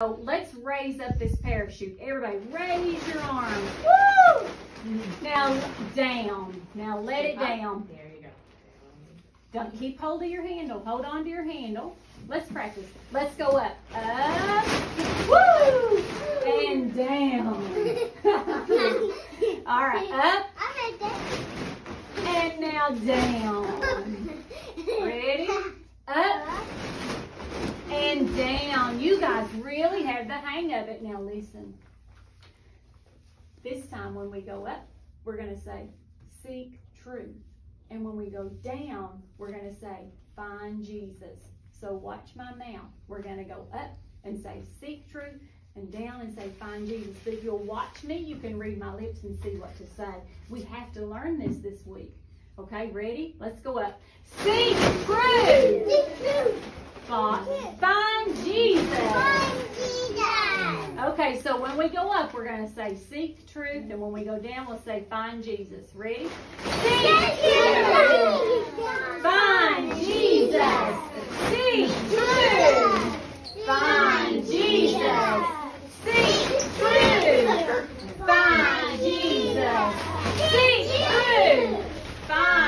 So let's raise up this parachute. Everybody, raise your arm. Woo! Now down. Now let it down. There you go. Don't keep hold of your handle. Hold on to your handle. Let's practice. Let's go up. Up. Woo! And down. All right. Up and now down. Ready? Up and down. You guys really have the hang of it. Now listen. This time when we go up, we're going to say, seek truth. And when we go down, we're going to say, find Jesus. So watch my mouth. We're going to go up and say, seek truth, and down and say, find Jesus. But if you'll watch me, you can read my lips and see what to say. We have to learn this this week. Okay, ready? Let's go up. Seek truth. Find, find Jesus. Okay, so when we go up, we're going to say seek truth, and when we go down, we'll say find Jesus. Ready? Seek truth. Find Jesus. Seek truth. Find Jesus. Seek truth. Find Jesus. Seek truth. Find